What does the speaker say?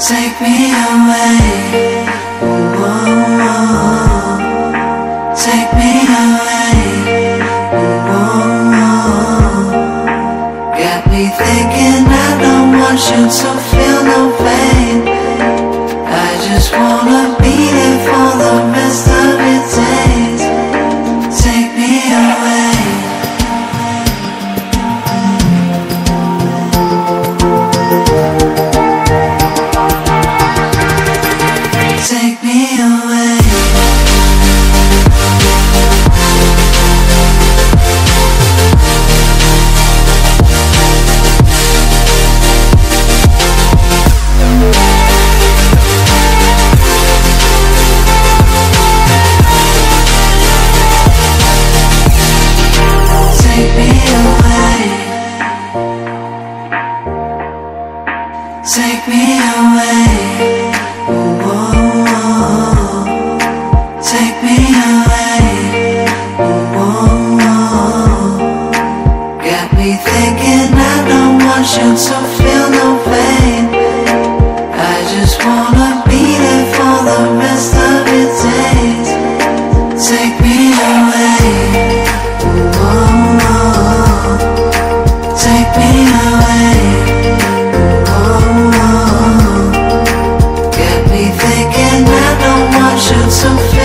Take me away. Take me away. Got me thinking I don't want you to Take me away. Take me away. Got me thinking I don't want you to so